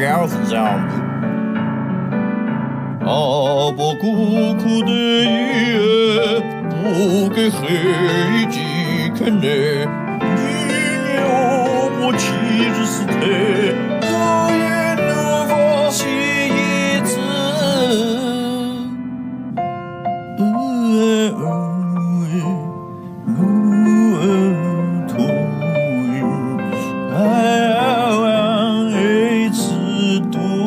Charleston's album. Abba kukude ye, do.